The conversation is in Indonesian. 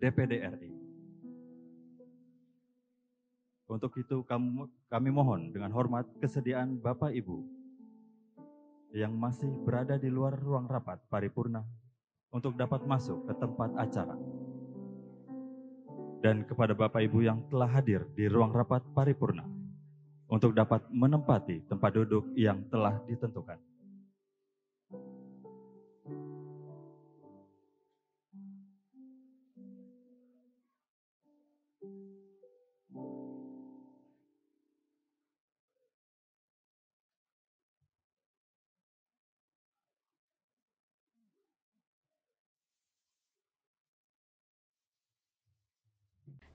DPD RI. Untuk itu kami mohon dengan hormat kesediaan Bapak Ibu yang masih berada di luar ruang rapat paripurna untuk dapat masuk ke tempat acara. Dan kepada Bapak Ibu yang telah hadir di ruang rapat paripurna untuk dapat menempati tempat duduk yang telah ditentukan.